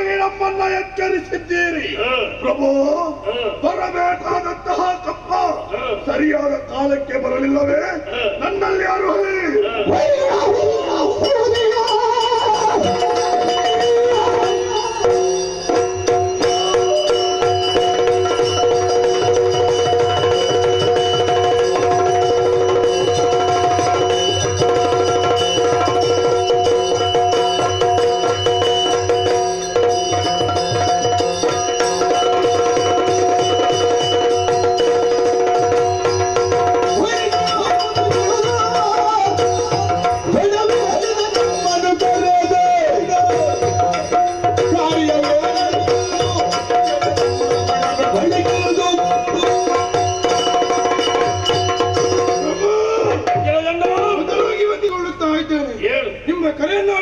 ಅನಿರೀಕ್ಷಿತವಾಗಿ ನಮ್ಮನ್ನ ಎಚ್ಚರಿಸಿದ್ದೀರಿ. ಪ್ರಭು ಬರಬೇಕಾದಂತಹ ಕಪ್ಪ ಸರಿಯಾದ ಕಾಲಕ್ಕೆ ಬರಲಿಲ್ಲವೇ? ನನ್ನಲ್ಲಿ ಯಾರು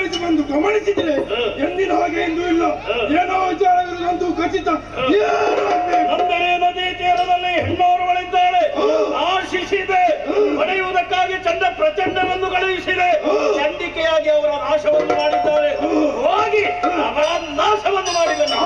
ಪೊಲೀಸ್ ಬಂದು ಗಮನಿಸಿದ್ರೆ ಎಂದಿನ ಹಾಗೆ ಎಂದು ಇಲ್ಲ. ಏನೋ ವಿಚಾರ ವಿಚಾರವಿರುವುದಂತೂ ಖಚಿತ. ಅಂದರೆ ನದಿ ತೀರದಲ್ಲಿ ಹೆಣ್ಣೋರುಗಳಿದ್ದಾಳೆ ಆಶಿಸಿದೆ ಪಡೆಯುವುದಕ್ಕಾಗಿ ಚಂದ ಪ್ರಚಂಡನನ್ನು ಕಳುಹಿಸಿದೆ. ಚಂದಿಕೆಯಾಗಿ ಅವರ ನಾಶವನ್ನು ಮಾಡಿದ್ದಾರೆ. ಹೋಗಿ ಅವರ ನಾಶವನ್ನು ಮಾಡಿದ್ದಾರೆ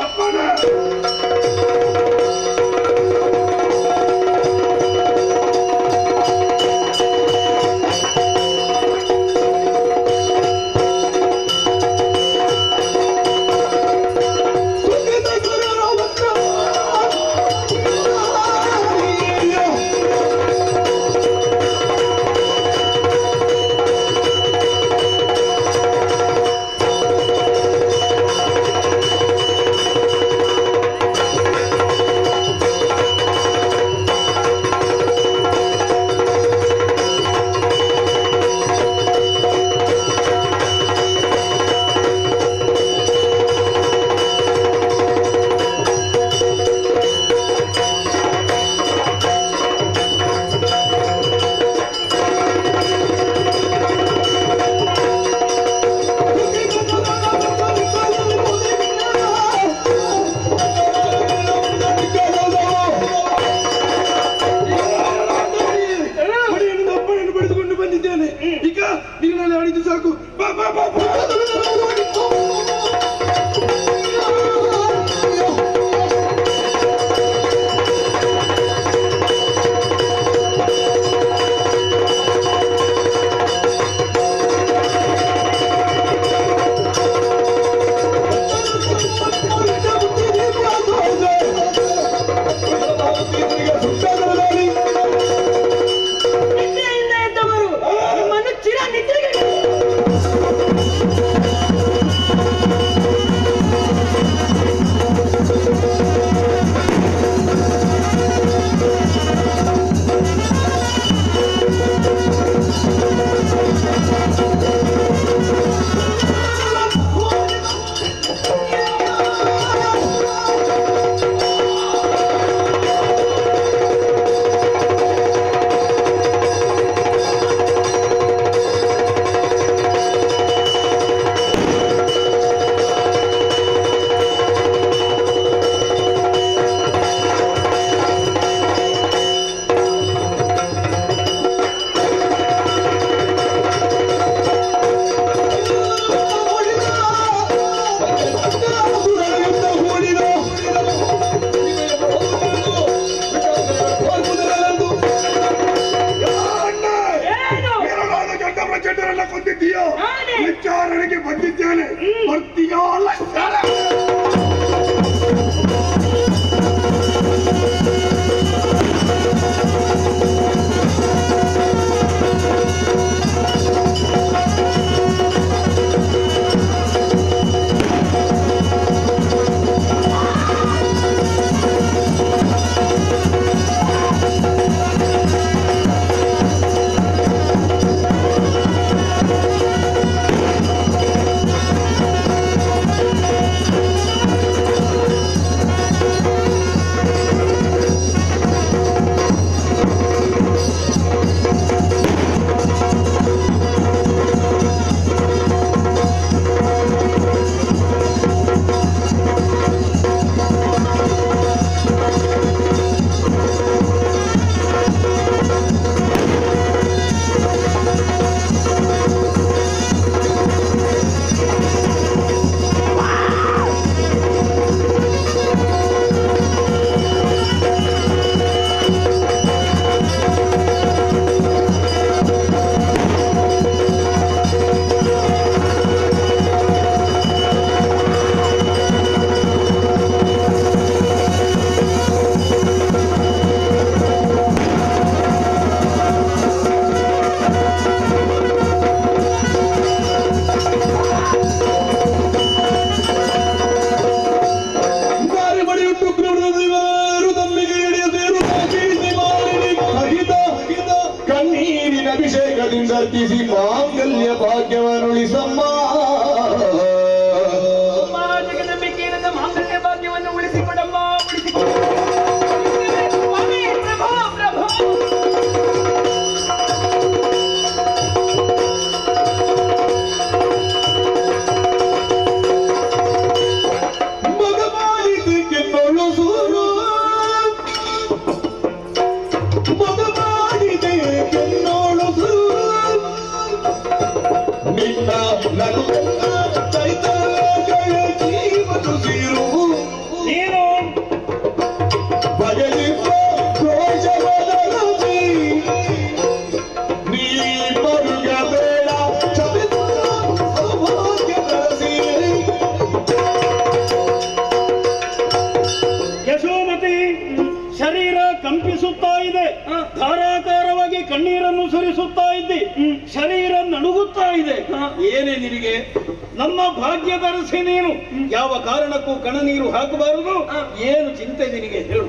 ಯಾವ ಕಾರಣಕ್ಕೂ ಕಣನೀರು ಹಾಕಬಾರದು? ಏನು ಚಿಂತೆ ನಿನಗೆ? ಹೇಳು.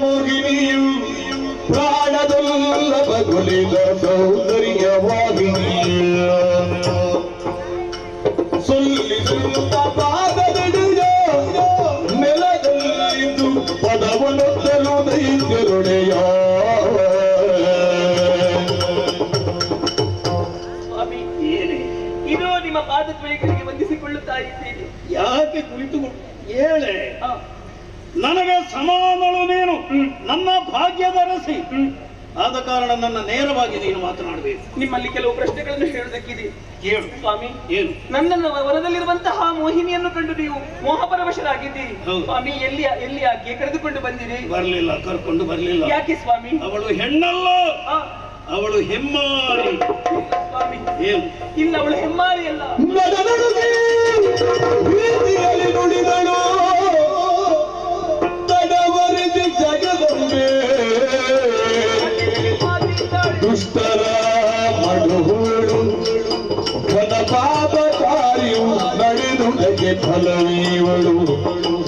ಮುಗಿನಿಯು ಪ್ರಾಣದಲ್ಲ ಸ್ವಾಮಿ ಏನೇ? ಇದು ನಿಮ್ಮ ಪಾದದ್ವಯಗಳಿಗೆ ವಂದಿಸಿಕೊಳ್ಳುತ್ತಾ ಇದ್ದೀರಿ? ಯಾಕೆ ಕುಳಿತುಕೊಂಡು ಹೇಳೆ. ನನಗೆ ಸಮಾನಳು ನೀನು. ನನ್ನ ಭಾಗ್ಯದರಸಿ ಆದ ಕಾರಣ ನನ್ನ ನೇರವಾಗಿ ನೀನು ಮಾತನಾಡಬೇಕು. ನಿಮ್ಮಲ್ಲಿ ಕೆಲವು ಪ್ರಶ್ನೆಗಳನ್ನು ಹೇಳುವುದಕ್ಕಿದೆ. ಹೇಳು. ಸ್ವಾಮಿ ಏನು ನನ್ನನ್ನು ವರದಲ್ಲಿರುವಂತಹ ಮೋಹಿನಿಯನ್ನು ಕಂಡು ನೀವು ಮೋಹಪರವಶರಾಗಿದ್ದೀರಿ. ಸ್ವಾಮಿ ಎಲ್ಲಿ ಎಲ್ಲಿ ಆಕೆ ಕರೆದುಕೊಂಡು ಬಂದಿರಿ? ಬರಲಿಲ್ಲ ಕರ್ಕೊಂಡು ಬರಲಿಲ್ಲ. ಯಾಕೆ ಸ್ವಾಮಿ? ಅವಳು ಹೆಣ್ಣಲ್ಲ. ಅವಳು ಹೆಮ್ಮಾರಿ. ಇಲ್ಲ ಸ್ವಾಮಿ ಏನು ಇಲ್ಲ ಅವಳು ಹೆಮ್ಮಾರಿ ಅಲ್ಲ. ನುಡಿದಳು. ದುಷ್ಟರ ಮಡುಹುಳು. ಘನ ಪಾಪಕಾರಿಯು ನಡೆದುದಕ್ಕೆ ಫಲವೀವಳು.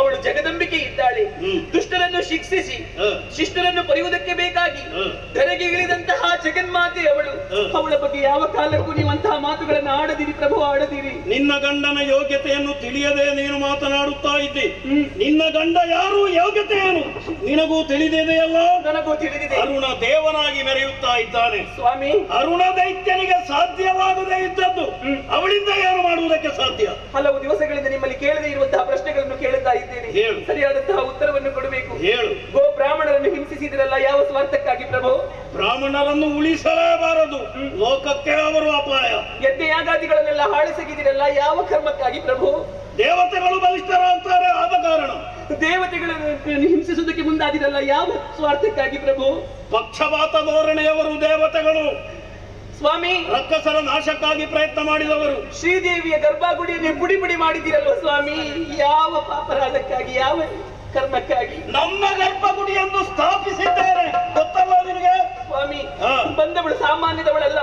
ಅವಳು ಜಗದಂಬಿಕೆ ಇದ್ದಾಳೆ. ದುಷ್ಟರನ್ನು ಶಿಕ್ಷಿಸಿ ಶಿಷ್ಟರನ್ನು ಶಿಷ್ಟರನ್ನು ಪಡೆಯುವುದಕ್ಕೆ ಬೇಕಾಗಿ ತೆರೆಗೆ ಧರೆಗೆ ಇಳಿದಂತಹ ಜಗನ್ಮಾತೆ ಅವಳು ಅವಳ ಬಗ್ಗೆ ಯಾವ ಕಾಲಕ್ಕೂ ನೀವು ಅಂತಹ ಮಾತುಗಳನ್ನು ಆಡದಿರಿ ಪ್ರಭು ಆಡದಿರಿ. ನಿನ್ನ ಗಂಡನ ಯೋಗ್ಯತೆಯನ್ನು ತಿಳಿಯದೆ ನೀನು ಮಾತನಾಡುತ್ತಾ ಇದ್ದಿ. ನಿನ್ನ ಗಂಡ ಯಾರು ಯೋಗ್ಯತೆ ಏನು? ನಿನಗೂ ತಿಳಿದಿದೆಯಲ್ಲ? ನನಗೂ ತಿಳಿದಿದೆ. ಅರುಣ ದೇವನಾಗಿ ಮೆರೆಯುತ್ತಾ ಇದ್ದಾನೆ. ಸ್ವಾಮಿ. ಅರುಣ ದೈತ್ಯನಿಗೆ ಸಾಧ್ಯವಾಗದೇ ಇದ್ದದ್ದು. ಅವಳಿಂದ ಏನು ಮಾಡುವುದಕ್ಕೆ ಸಾಧ್ಯ? ಹಲವು ದಿವಸಗಳಿಂದ ನಿಮ್ಮಲ್ಲಿ ಕೇಳದೇ ಇರುವಂತಹ ಪ್ರಶ್ನೆಗಳನ್ನು ಕೇಳುತ್ತಾ ಇದ್ದೇನೆ. ಸರಿಯಾದಂತಹ ಉತ್ತರವನ್ನು ಕೊಡಬೇಕು. ಹೇಳು. ಗೋ ಬ್ರಾಹ್ಮಣರನ್ನು ಹಿಂಸಿಸಿದ್ರಲ್ಲ ಯಾವ ಸ್ವಾರ್ಥಕ್ಕಾಗಿ ಪ್ರಭು. ಬ್ರಾಹ್ಮಣರನ್ನು ಉಳಿಸಲೇಬಾರದು ಲೋಕಕ್ಕೆ ಅವರು ಅಪಾಯ. ಯಜ್ಞಯಾಗಾದಿಗಳನ್ನೆಲ್ಲ ಹಾಳಿಸಗಿದಿರಲ್ಲ ಯಾವ ಕರ್ಮಕ್ಕಾಗಿ ಪ್ರಭು? ದೇವತೆಗಳು ಬಲಿಷ್ಠರಾಗ್ತಾರೆ ಆದ ಕಾರಣ. ದೇವತೆಗಳನ್ನು ಹಿಂಸಿಸುವುದಕ್ಕೆ ಮುಂದಾದಿರಲ್ಲ ಯಾವ ಸ್ವಾರ್ಥಕ್ಕಾಗಿ ಪ್ರಭು? ಪಕ್ಷಪಾತ ಧೋರಣೆಯವರು ದೇವತೆಗಳು. ಸ್ವಾಮಿ ರಕ್ಕಸರ ನಾಶಕ್ಕಾಗಿ ಪ್ರಯತ್ನ ಮಾಡಿದವರು. ಶ್ರೀದೇವಿಯ ಗರ್ಭಗುಡಿಯನ್ನು ಪುಡಿ ಪುಡಿ ಮಾಡಿದಿರಲ್ವ ಸ್ವಾಮಿ? ಯಾವ ಅಪರಾಧಕ್ಕಾಗಿ ಯಾವ ಕರ್ಮಕ್ಕಾಗಿ ನಮ್ಮ ಗರ್ಭಗುಡಿಯನ್ನು ಸ್ಥಾಪಿಸಿದ್ದಾರೆ ಗೊತ್ತಲ್ಲ ನಿನಗೆ ಸ್ವಾಮಿ. ಬಂದವಳು ಸಾಮಾನ್ಯದವಳಲ್ಲ?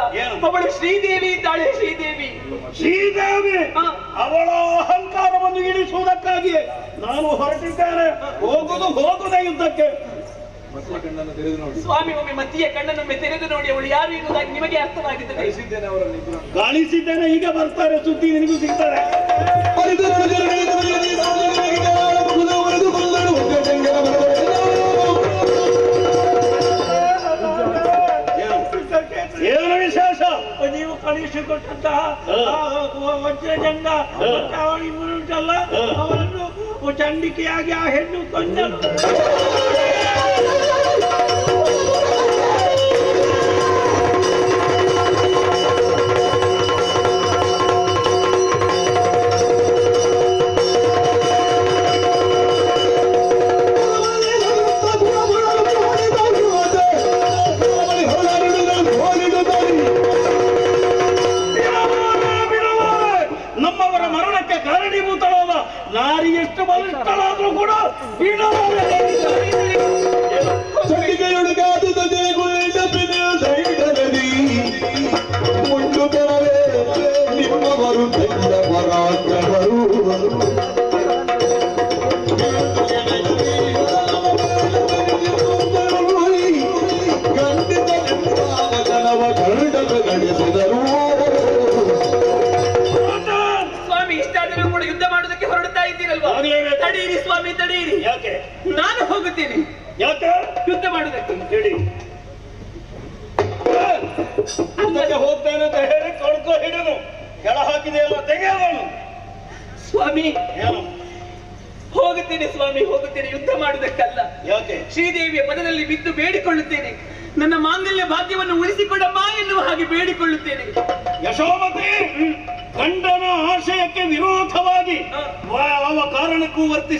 ಅವಳು ಶ್ರೀದೇವಿ ಇದ್ದಾಳೆ ಶ್ರೀದೇವಿ ಶ್ರೀದೇವಿ ಅವಳ ಅಹಂಕಾರವನ್ನು ಇಳಿಸುವುದಕ್ಕಾಗಿ ನಾನು ಹೊರಟಿದ್ದೇನೆ ಹೋಗುದು ಹೋಗುದೇ ಯುದ್ಧಕ್ಕೆ ಸ್ವಾಮಿ ಒಮ್ಮೆ ಮತ್ತೀಯ ಕಣ್ಣನೊಮ್ಮೆ ತೆರೆದು ನೋಡಿ ಅವಳು ಯಾರು ಎನ್ನುವುದಾಗಿ ನಿಮಗೆ ಅರ್ಥವಾಗಿದ್ದರೆ ಕಾಣಿಸಿದ್ದೇನೆ ಈಗ ಬರ್ತಾರೆ ಸುದ್ದಿ ನಿನಗೂ ಸಿಗ್ತಾರೆ ಏನು ವಿಶೇಷ ನೀವು ಕಳಿಸಿಕೊಟ್ಟಂತಹ ಹ. ವಜ್ರಜಂಗ ಹ. ಇವರು ಉಂಟಲ್ಲ ಅವರನ್ನು ಚಂಡಿಕೆಯಾಗಿ ಆ ಹೆಣ್ಣು ಕೊಂದಳು ಕೂಡ ಬಿಡಲಾರೆ.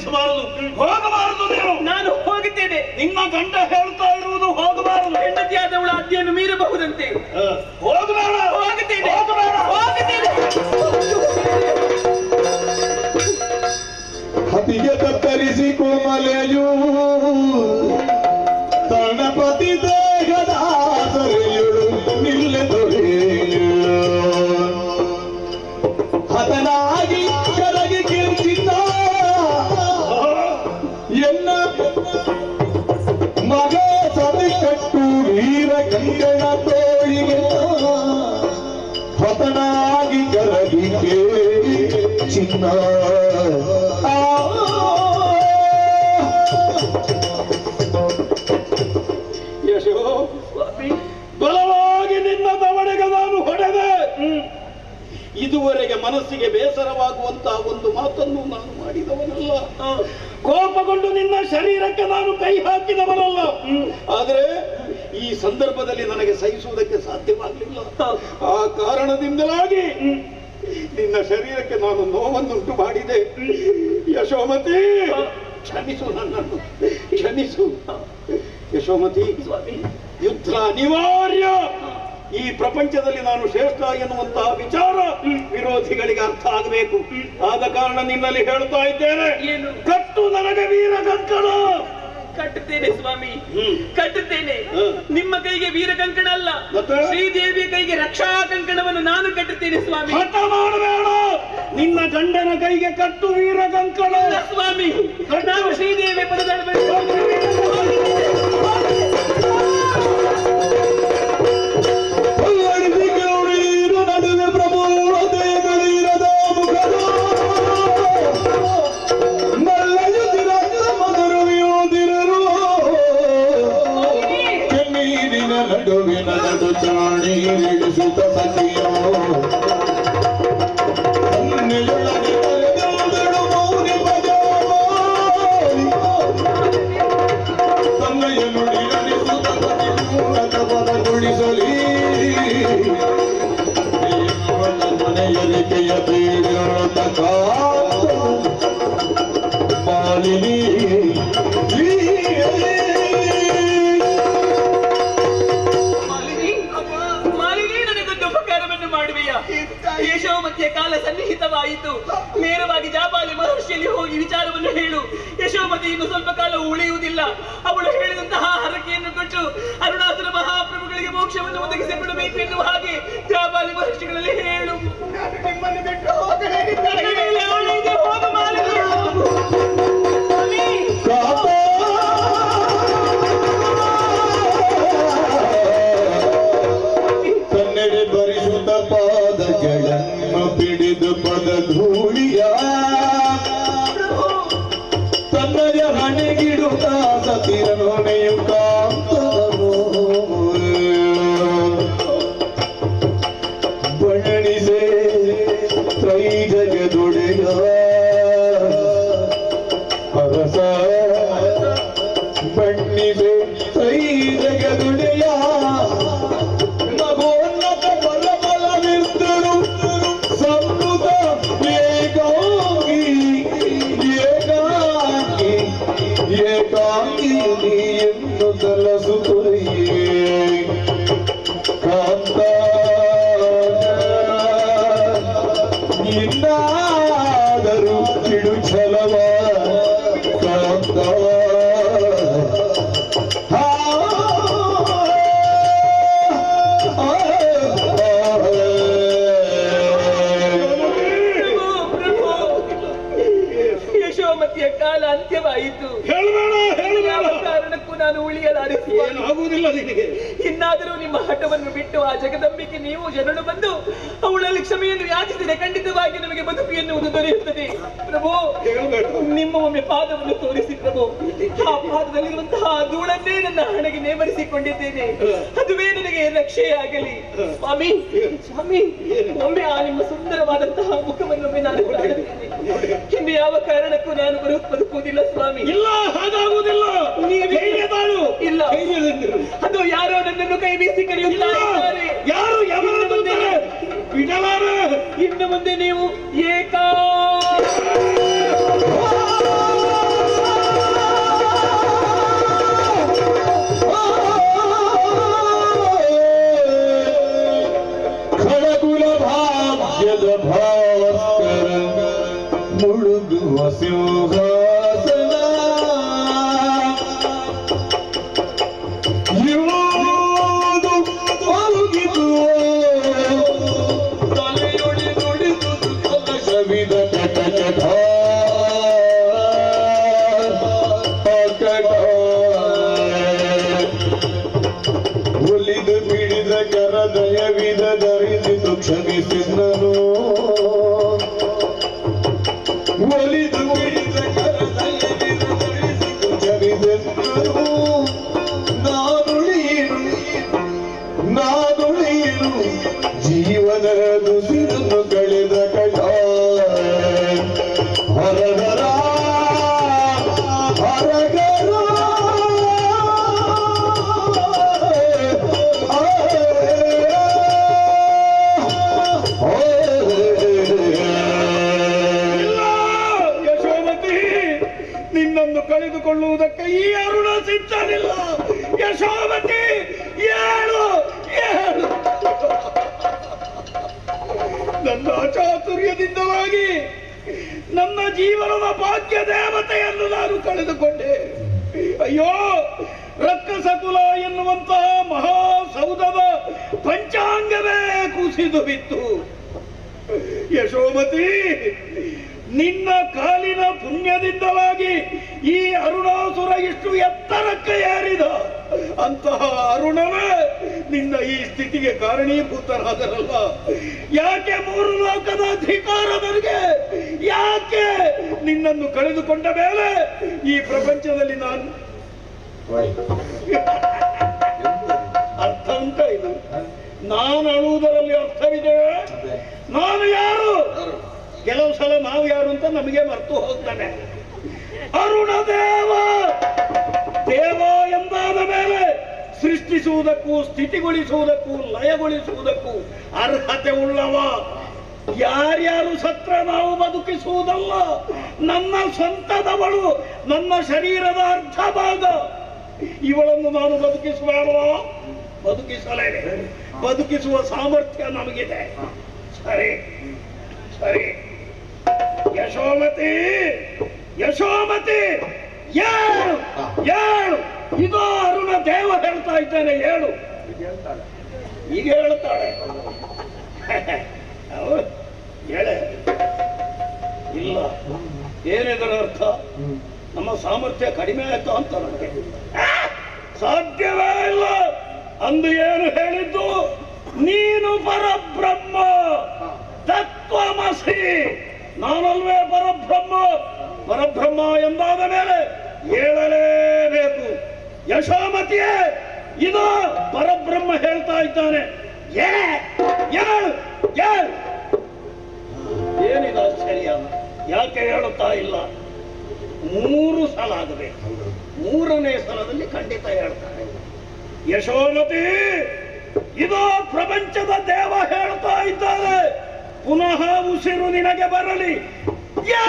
ಹೋಗಬಾರದು. ನೀವು. ನಾನು ಹೋಗಿದ್ದೇನೆ. ನಿಮ್ಮ ಗಂಡ ಹೇಳ್ತಾ ಇರುವುದು ಹೋಗಬಾರದು. ಹೆಂಡತಿಯಾದವಳ ಅಜ್ಜಿಯನ್ನು ಮೀರಬಹುದಂತೆ. ಬಲವಾಗಿ ನಿನ್ನ ದವಡೆಗೆ ನಾನು ಹೊಡೆದೆ. ಇದುವರೆಗೆ ಮನಸ್ಸಿಗೆ ಬೇಸರವಾಗುವಂತಹ ಒಂದು ಮಾತನ್ನು ನಾನು ಮಾಡಿದವನಲ್ಲ. ಕೋಪಗೊಂಡು ನಿನ್ನ ಶರೀರಕ್ಕೆ ನಾನು ಕೈ ಹಾಕಿದವನಲ್ಲ. ಆದರೆ ಈ ಸಂದರ್ಭದಲ್ಲಿ ನನಗೆ ಸಹಿಸುವುದಕ್ಕೆ ಸಾಧ್ಯವಾಗಲಿಲ್ಲ. ಆ ಕಾರಣದಿಂದಲಾಗಿ ನಿನ್ನ ಶರೀರಕ್ಕೆ ನಾನು ನೋವನ್ನುಂಟು ಮಾಡಿದೆ. ಯಶೋಮತಿ! ಕ್ಷಮಿಸು ನನ್ನನ್ನು. ಕ್ಷಮಿಸು. ಯಶೋಮತಿ ಯುದ್ಧ ಅನಿವಾರ್ಯ. ಈ ಪ್ರಪಂಚದಲ್ಲಿ ನಾನು ಶ್ರೇಷ್ಠ ಎನ್ನುವಂತಹ ವಿಚಾರ ವಿರೋಧಿಗಳಿಗೆ ಅರ್ಥ ಆಗಬೇಕು. ಆದ ಕಾರಣ ನಿನ್ನಲ್ಲಿ ಹೇಳ್ತಾ ಇದ್ದೇನೆ. ಕಟ್ಟು ನನಗೆ ವೀರ ಕಂಕಣ ಕಟ್ಟುತ್ತೇನೆ ಸ್ವಾಮಿ. ಕಟ್ಟುತ್ತೇನೆ ನಿಮ್ಮ ಕೈಗೆ ವೀರ ಕಂಕಣ ಅಲ್ಲ. ಶ್ರೀದೇವಿಯ ಕೈಗೆ ರಕ್ಷಾ ಕಂಕಣವನ್ನು ನಾನು ಕಟ್ಟುತ್ತೇನೆ ಸ್ವಾಮಿ. ನಿಮ್ಮ ಗಂಡನ ಕೈಗೆ ಕಟ್ಟು ವೀರ ಕಂಕಣ. ಸ್ವಾಮಿ. ನಾನು ಶ್ರೀದೇವಿ ಪದದ ನನಗೆ ಇನ್ನಾದರೂ ನಿಮ್ಮ ಹಠವನ್ನು ಬಿಟ್ಟು ಆ ಜಗದಂಬಿಕೆ ನೀವು ಜನರು ಬಂದು ಅವಳಲ್ಲಿ ಕ್ಷಮೆಯನ್ನು ಯಾಚಿಸಿದರೆ ಖಂಡಿತವಾಗಿ ನಮಗೆ ಬದುಕು ಎನ್ನುವುದು ದೊರೆಯುತ್ತದೆ. ಪ್ರಭು, ನಿಮ್ಮ ಒಮ್ಮೆ ಪಾದವನ್ನು ತೋರಿಸಿ ಪ್ರಭು. ಆ ಪಾದದಲ್ಲಿರುವಂತಹ ಧೂಳನ್ನೇ ನನ್ನ ಹಣೆಗೆ ನೇಮರಿಸಿಕೊಂಡಿದ್ದೇನೆ. ಅದುವೇ ನನಗೆ ರಕ್ಷೆಯಾಗಲಿ. ಸ್ವಾಮಿ ಸ್ವಾಮಿ, ಒಮ್ಮೆ ಆ ನಿಮ್ಮ ಸುಂದರವಾದಂತಹ ಮುಖವನ್ನು ಒಮ್ಮೆ ನಾನು ಇನ್ನು ಯಾವ ಕಾರಣಕ್ಕೂ ನಾನು ಬರೋ ಬದುಕುವುದಿಲ್ಲ ಸ್ವಾಮಿ. ಇಲ್ಲ ಹಾಗಾಗುವುದಿಲ್ಲ. ನೀವೇ ಧೈರ್ಯದಾಳು ಇಲ್ಲ. ಅದು ಯಾರೋ ನನ್ನನ್ನು ಕೈ ಬೀಸಿ ಕರೆಯುತ್ತಾರೆ ಯಾರು ಇನ್ನು ಮುಂದೆ ನೀವು ಏಕಾ Senhor. ನನ್ನ ಚಾತುರ್ಯದಿಂದವಾಗಿ ನನ್ನ ಜೀವನದ ಭಾಗ್ಯ ದೇವತೆಯನ್ನು ನಾನು ಕಳೆದುಕೊಂಡೆ. ಅಯ್ಯೋ ರಕ್ಕಸ ಕುಲ ಎನ್ನುವಂತಹ ಮಹಾ ಸೌಧದ ಪಂಚಾಂಗವೇ ಕುಸಿದು ಬಿತ್ತು. ಯಶೋಮತಿ, ನಿನ್ನ ಕಾಲಿನ ಪುಣ್ಯದಿಂದವಾಗಿ ಈ ಅರುಣಾಸುರ ಇಷ್ಟು ಎತ್ತರಕ್ಕೆ ಏರಿದ ಅಂತಹ ಅರುಣವೇ ನಿನ್ನ ಈ ಸ್ಥಿತಿಗೆ ಕಾರಣೀಭೂತರಾದರಲ್ಲ ಯಾಕೆ ಮೂರು ಲೋಕದ ಅಧಿಕಾರ ನನಗೆ? ಯಾಕೆ ನಿನ್ನನ್ನು ಕಳೆದುಕೊಂಡ ಮೇಲೆ ಈ ಪ್ರಪಂಚದಲ್ಲಿ ನಾನು? ಅರ್ಥ ಅಂತ ಇದು? ನಾನು ಅಳುವುದರಲ್ಲಿ ಅರ್ಥವಿದೆ. ನಾನು ಯಾರು? ಕೆಲವು ಸಲ ನಾವು ಯಾರು ಅಂತ ನಮಗೆ ಮರ್ತು ಹೋಗ್ತಾನೆ ಅರುಣ ದೇವ ಮೇಲೆ ಸೃಷ್ಟಿಸುವುದಕ್ಕೂ, ಸ್ಥಿತಿಗೊಳಿಸುವುದಕ್ಕೂ, ಲಯಗೊಳಿಸುವುದಕ್ಕೂ ಅರ್ಹತೆ ಉಳ್ಳವ. ಯಾರ್ಯಾರು ಸತ್ರ ನಾವು ಬದುಕಿಸುವುದಲ್ಲ, ನನ್ನ ಸ್ವಂತದವಳು, ನನ್ನ ಶರೀರದ ಅರ್ಧ ಭಾಗ, ಇವಳನ್ನು ನಾನು ಬದುಕಿಸುವಲ್ವಾ ಬದುಕಿಸಲೇ ಬದುಕಿಸುವ ಸಾಮರ್ಥ್ಯ ನಮಗಿದೆ. ಸರಿ ಸರಿ. ಯಶೋಮತಿ ಯಶೋಮತಿ ಏಳು ಏಳು ಇದು ಅರುಣ ದೇವ ಹೇಳ್ತಾ ಇದ್ದೇನೆ ಹೇಳ್ತಾಳೆ ಈಗ ಹೇಳ್ತಾಳೆ. ಹೇಳೆ. ಇಲ್ಲ, ಏನಿದರ ಅರ್ಥ? ನಮ್ಮ ಸಾಮರ್ಥ್ಯ ಕಡಿಮೆ ಆಯ್ತು ಅಂತ ನನಗೆ. ಸಾಧ್ಯವೇ ಇಲ್ಲ. ಅಂದು ಏನು ಹೇಳಿದ್ದು? ನೀನು ಪರಬ್ರಹ್ಮ. ತತ್ವಮಸಿ. ನಾನಲ್ವೇ ಪರಬ್ರಹ್ಮ. ಪರಬ್ರಹ್ಮ ಎಂದಾದ ಮೇಲೆ ಹೇಳಲೇಬೇಕು ಯಶೋಮತಿಯೇ ಇದು ಪರಬ್ರಹ್ಮ ಹೇಳ್ತಾ ಇದ್ದಾನೆ. ಏನಿದು ಆಶ್ಚರ್ಯ? ಯಾಕೆ ಹೇಳುತ್ತಾ ಇಲ್ಲ? ಮೂರು ಸಲ ಆಗಬೇಕು. ಮೂರನೇ ಸಲದಲ್ಲಿ ಖಂಡಿತ ಹೇಳ್ತಾರೆ ಯಶೋಮತಿ ಇದು ಪ್ರಪಂಚದ ದೇವ ಹೇಳ್ತಾ ಇದ್ದಾರೆ ಪುನಃ ಉಸಿರು ನಿನಗೆ ಬರಲಿ. ಯೇ,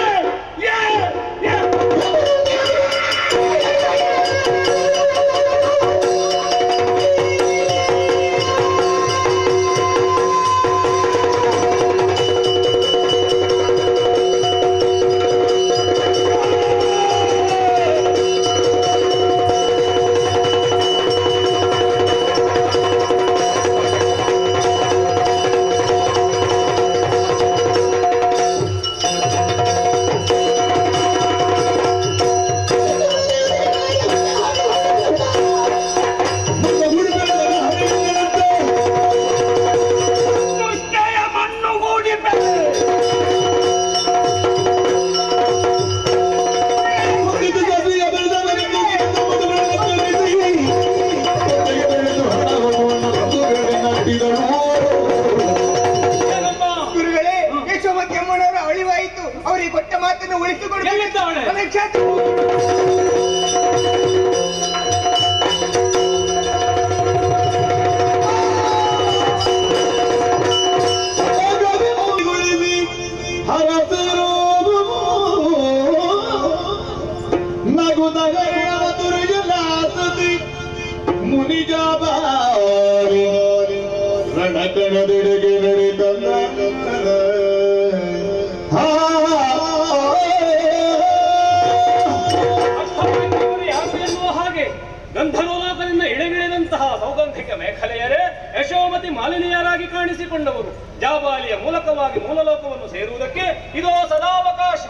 ಮುನಿಜಾಬಾರಿ ರಣಕಣದೆಡೆಗೆ ನಡೆದಲ್ಲ ಗಂಧರ್ವಲೋಕದಿಂದ ಇಳಿಗಿಳಿದಂತಹ ಸೌಗಂಧಿಕ ಮೇಖಲೆಯರೇ ಯಶೋಮತಿ ಮಾಲಿನಿಯರಾಗಿ ಕಾಣಿಸಿಕೊಂಡವರು. ಜಾಬಾಲಿಯ ಮೂಲಕವಾಗಿ ಮೂಲಲೋಕವನ್ನು ಸೇರುವುದಕ್ಕೆ ಇದೋ ಸದಾವಕಾಶ.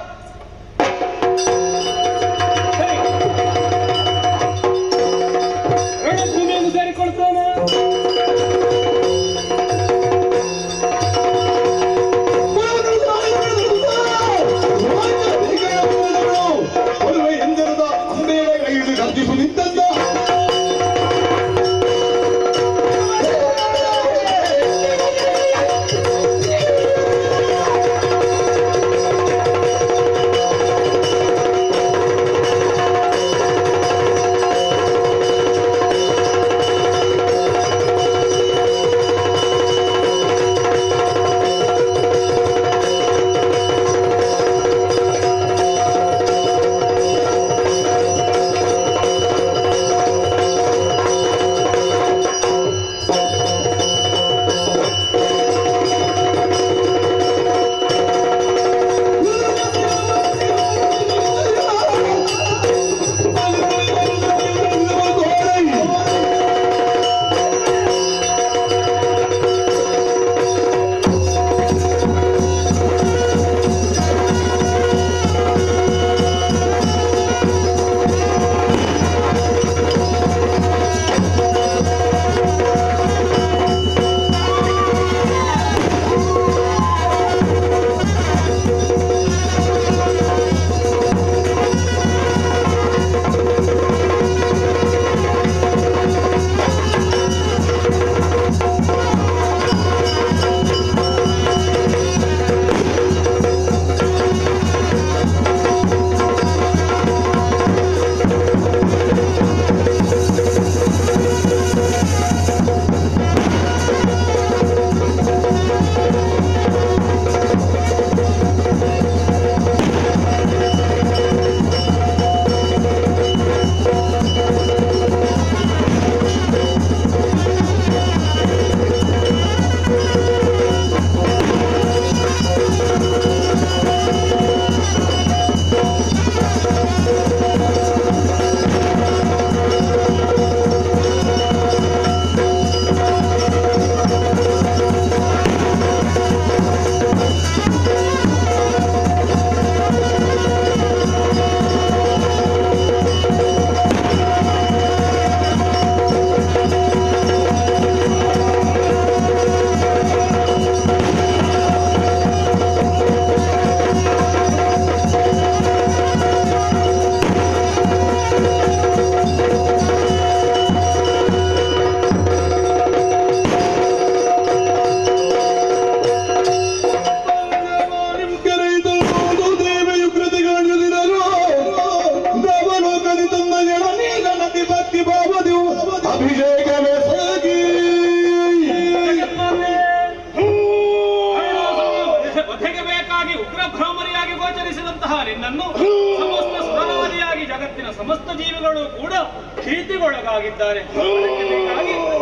ಭೀತಿಗೊಳಗಾಗಿದ್ದಾರೆ.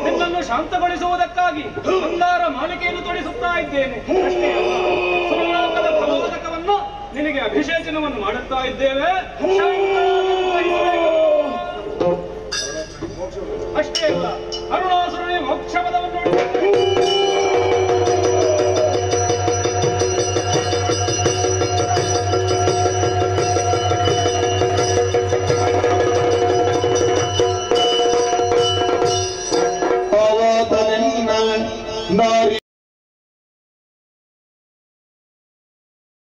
ನಿನ್ನನ್ನು ಶಾಂತಗೊಳಿಸುವುದಕ್ಕಾಗಿ ಮಂದಾರ ಮಾಲಿಕೆಯನ್ನು ತೊಡಿಸುತ್ತಾ ಇದ್ದೇನೆ. ನಿನಗೆ ಅಭಿಷೇಚನವನ್ನು ಮಾಡುತ್ತಾ ಇದ್ದೇವೆ.